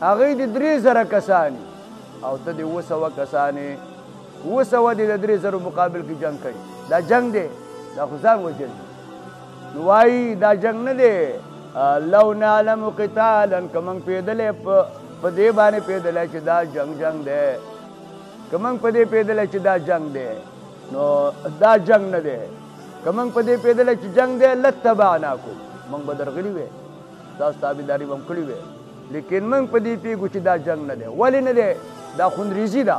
هغه د درې زره کسانی او ته د وسوه کسانی وسوه د درې زره مقابل کې جنگ کوي دا جنگ دی دا خو ځان وجل نو وایي دا جنگ نه دی لو نعلم قتالا کمن پیدلې په دې باندې پیدلې چې دا جنگ جنگ دی کمن په دې پیدلې چې دا جنگ دی نو دا جنگ نه دی کمن په دې پیدلې چې جنگ دی لتبعناکم من بدرغلی وې تاسو تابعداري به هم کړې وي لیکن موږ په دې پوهېږو چې دا جنګ نه دی ولې نه دی دا خونریزي ده